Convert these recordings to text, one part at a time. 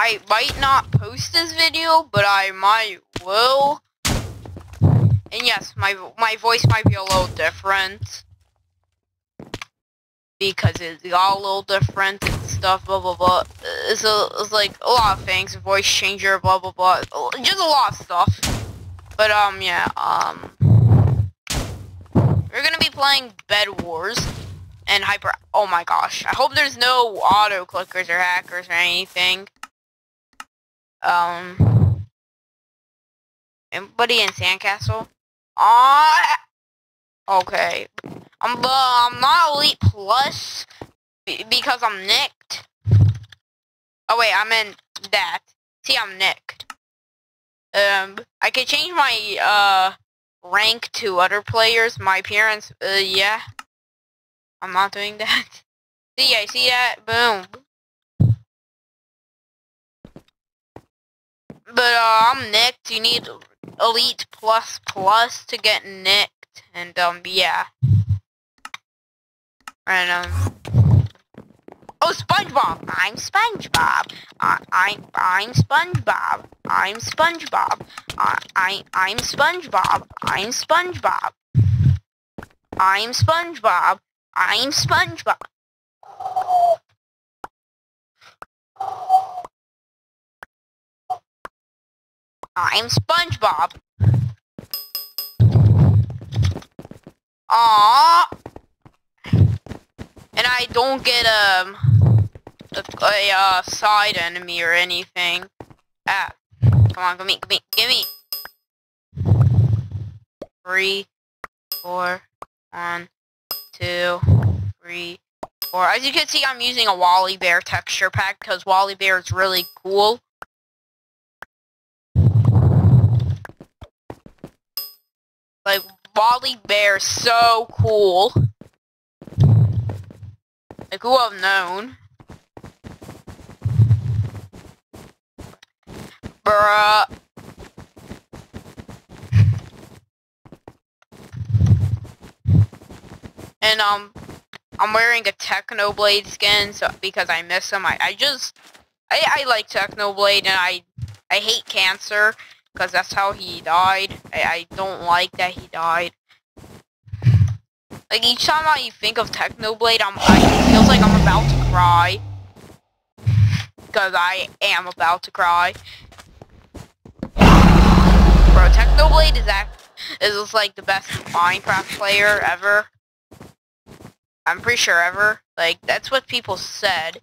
I might not post this video, but I might will. And yes, my my voice might be a little different because it's all a little different and stuff. Blah blah blah. It's a it's like a lot of things. Voice changer. Blah blah blah. Just a lot of stuff. But um yeah um we're gonna be playing Bed Wars and Hyper. Oh my gosh! I hope there's no auto clickers or hackers or anything. Um. Anybody in Sandcastle? Ah. Okay. I'm but I'm not elite plus because I'm nicked. Oh wait, I'm in that. See, I'm nicked. Um, I could change my uh rank to other players. My appearance, uh, yeah. I'm not doing that. see, I see that. Boom. But uh, I'm nicked. You need elite plus plus to get nicked, and um, yeah. And um. Oh, SpongeBob! I'm SpongeBob. I, I, I'm SpongeBob. I'm SpongeBob. I, I, I'm SpongeBob. I'm SpongeBob. I'm SpongeBob. I'm SpongeBob. I'm SpongeBob. Aww. And I don't get um a, a uh, side enemy or anything. Ah, come on, give me, give me, give me. Three, four, one, two, three, four. As you can see, I'm using a Wallibear texture pack because Wallibear is really cool. Like, Wally Bear so cool. Like, who have known? Bruh. And, um, I'm wearing a Technoblade skin so because I miss him. I, I just, I, I like Technoblade and I, I hate Cancer because that's how he died. I, I don't like that he died. Like each time I think of Technoblade, I'm, I, it feels like I'm about to cry. Because I am about to cry. Bro, Technoblade is act is like the best Minecraft player ever. I'm pretty sure ever. Like, that's what people said.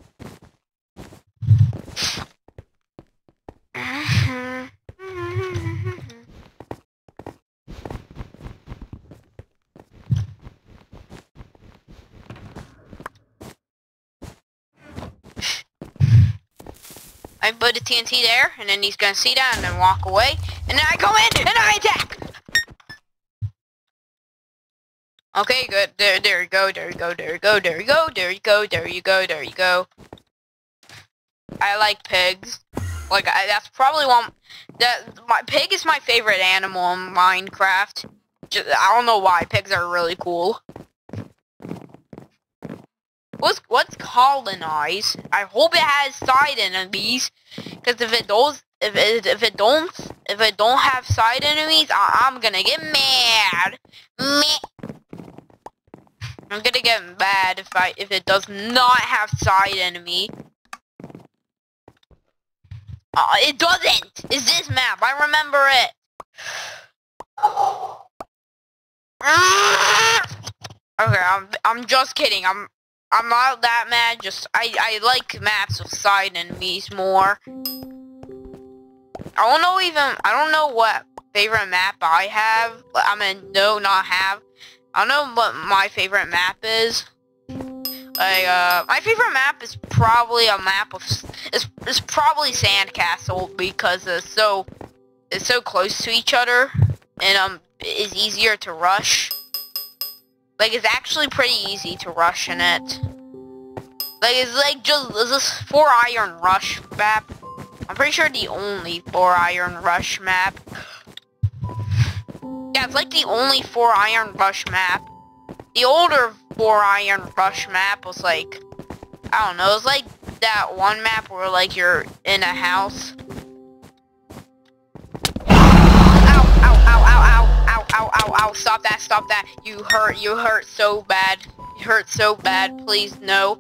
I put the TNT there, and then he's gonna see that and then walk away. And then I go in and I attack! Okay, good. There, there you go, there you go, there you go, there you go, there you go, there you go, there you go. I like pigs. Like, I, that's probably one... That, my Pig is my favorite animal in Minecraft. Just, I don't know why. Pigs are really cool. What's what's colonize? I hope it has side enemies, because if it does, if it if it don't if it don't have side enemies, I, am gonna get mad. I'm gonna get mad if I if it does not have side enemy. Uh, it doesn't. Is this map? I remember it. Okay, I'm I'm just kidding. I'm I'm not that mad, just, I, I like maps with side enemies more. I don't know even, I don't know what favorite map I have. I mean, no, not have. I don't know what my favorite map is. Like, uh, my favorite map is probably a map of, it's, it's probably Sandcastle because it's so, it's so close to each other, and, um, it's easier to rush. Like, it's actually pretty easy to rush in it. Like, it's like just, this 4 Iron Rush map. I'm pretty sure the only 4 Iron Rush map. Yeah, it's like the only 4 Iron Rush map. The older 4 Iron Rush map was like, I don't know, it was like that one map where like you're in a house? Ow, ow, ow, stop that, stop that. You hurt, you hurt so bad. You hurt so bad, please, no.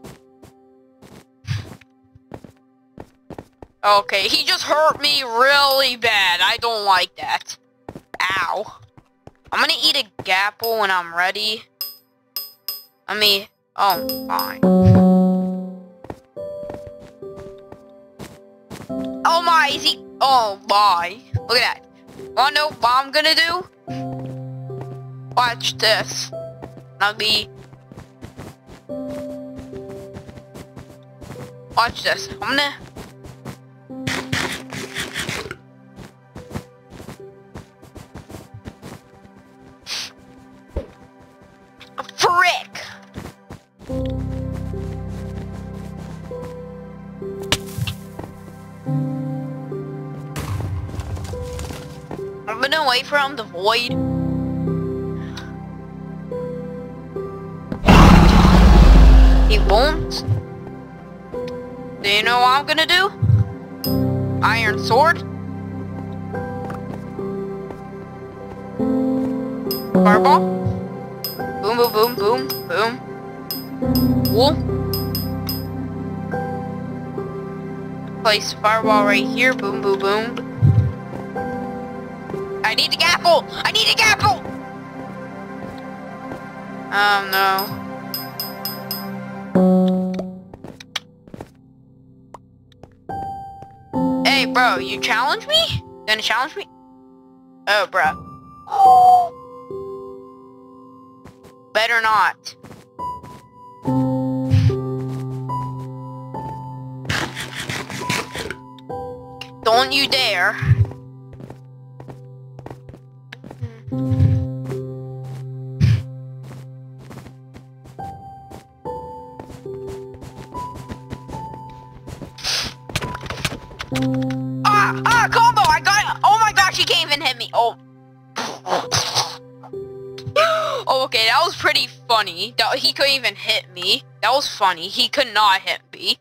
Okay, he just hurt me really bad. I don't like that. Ow. I'm gonna eat a gapple when I'm ready. I mean, oh, fine. Oh my, is he? Oh my. Look at that. Wanna know what I'm gonna do? Watch this. I'll be... Watch this. I'm gonna... Frick! I'm gonna wait for him void. Won't. Do you know what I'm gonna do? Iron sword? Fireball? Boom, boom, boom, boom, boom. Wool. Place fireball right here. Boom, boom, boom. I need a gapple! I need a gapple! Oh um, no. Bro, you challenge me? You gonna challenge me? Oh, bro. Better not. Don't you dare. Ah, ah, combo! I got it! Oh my gosh, he can't even hit me. Oh. oh, okay, that was pretty funny. That he couldn't even hit me. That was funny. He could not hit me.